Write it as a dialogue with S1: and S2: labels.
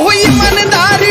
S1: ਹੋਈ ਮਨਦਾਰੀ